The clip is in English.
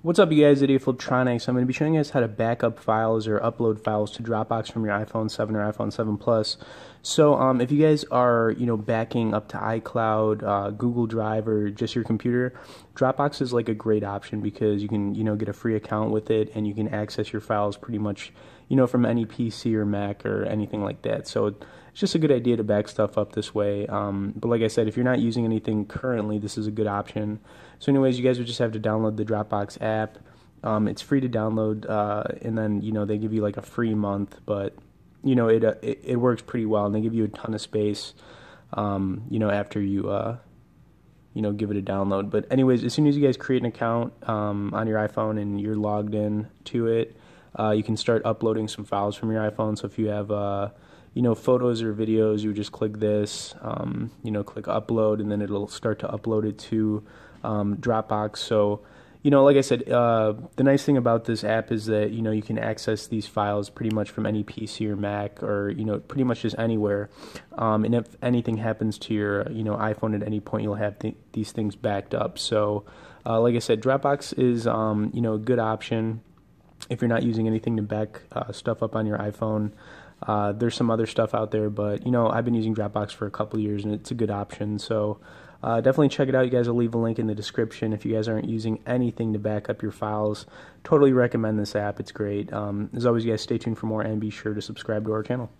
What's up, you guys? Idiot Fliptroniks. I'm going to be showing you guys how to back up files or upload files to Dropbox from your iPhone 7 or iPhone 7 Plus. So, um, if you guys are, you know, backing up to iCloud, uh, Google Drive, or just your computer, Dropbox is like a great option because you can, you know, get a free account with it and you can access your files pretty much, you know, from any PC or Mac or anything like that. So, it's just a good idea to back stuff up this way. Um, but like I said, if you're not using anything currently, this is a good option. So, anyways, you guys would just have to download the Dropbox app. Um, it's free to download, uh, and then you know they give you like a free month, but you know it, uh, it, it works pretty well, and they give you a ton of space. Um, you know after you uh, you know give it a download. But anyways, as soon as you guys create an account um, on your iPhone and you're logged in to it, uh, you can start uploading some files from your iPhone. So if you have uh, you know photos or videos, you just click this, um, you know click upload, and then it'll start to upload it to um, Dropbox. So, you know, like I said, uh, the nice thing about this app is that you know you can access these files pretty much from any PC or Mac or you know pretty much just anywhere. Um, and if anything happens to your you know iPhone at any point, you'll have th- these things backed up. So, uh, like I said, Dropbox is um, you know a good option if you're not using anything to back uh, stuff up on your iPhone. Uh, there's some other stuff out there, but you know I've been using Dropbox for a couple years and it's a good option. So uh, definitely check it out. You guys will leave a link in the description if you guys aren't using anything to back up your files. Totally recommend this app. It's great. Um, as always, you guys stay tuned for more and be sure to subscribe to our channel.